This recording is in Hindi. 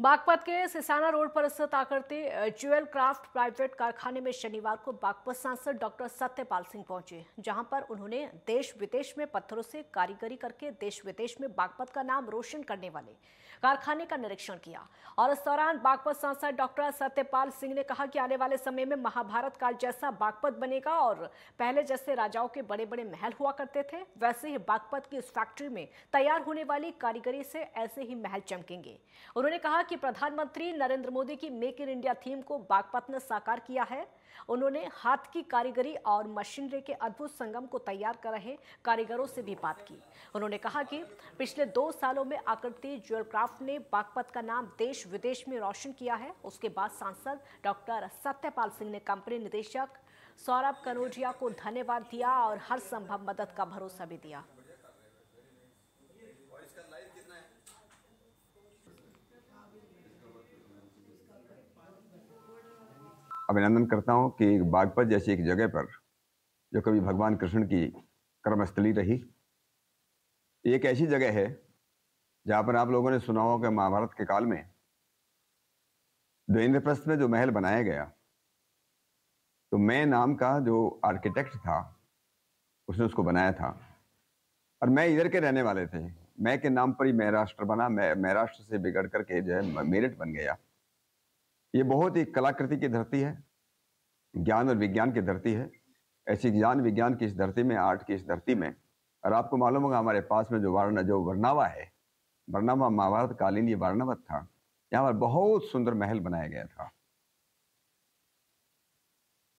बागपत के सिसाना रोड पर स्थित आकृति ज्वेल क्राफ्ट प्राइवेट कारखाने में शनिवार को बागपत सांसद डॉक्टर सत्यपाल सिंह पहुँचे, जहाँ पर उन्होंने देश विदेश में पत्थरों से कारीगरी करके देश विदेश में बागपत का नाम रोशन करने वाले कारखाने का निरीक्षण किया। और इस दौरान बागपत सांसद डॉक्टर सत्यपाल सिंह ने कहा कि आने वाले समय में महाभारत काल जैसा बागपत बनेगा और पहले जैसे राजाओं के बड़े बड़े महल हुआ करते थे, वैसे ही बागपत की इस फैक्ट्री में तैयार होने वाली कारीगरी से ऐसे ही महल चमकेंगे। उन्होंने कहा कि प्रधानमंत्री नरेंद्र मोदी की मेक इन इंडिया थीम को बागपत ने साकार किया है। उन्होंने हाथ की कारीगरी और मशीनरी के अद्भुत संगम को तैयार कर रहे कारीगरों से भी बात की। उन्होंने कहा कि पिछले दो सालों में आकृति ज्वेल क्राफ्ट ने बागपत का नाम देश विदेश में रोशन किया है। उसके बाद सांसद डॉक्टर सत्यपाल सिंह ने कंपनी निदेशक सौरभ कनोजिया को धन्यवाद दिया और हर संभव मदद का भरोसा भी दिया। अभिनंदन करता हूँ कि बागपत जैसी एक जगह पर जो कभी भगवान कृष्ण की कर्मस्थली रही। एक ऐसी जगह है जहाँ पर आप लोगों ने सुना हो कि महाभारत के काल में जो इंद्रप्रस्थ में जो महल बनाया गया तो मैं नाम का जो आर्किटेक्ट था, उसने उसको बनाया था। और मैं इधर के रहने वाले थे। मैं के नाम पर ही मैं राष्ट्र बना, मैं महाराष्ट्र से बिगड़ करके जो है मेरठ बन गया। ये बहुत ही कलाकृति की धरती है, ज्ञान और विज्ञान की धरती है। ऐसी ज्ञान विज्ञान की इस धरती में, आर्ट की इस धरती में, और आपको मालूम होगा हमारे पास में जो वर्ण, जो वर्णावा है, वर्णावा महाभारत कालीन ये वर्णावत था, यहाँ पर बहुत सुंदर महल बनाया गया था।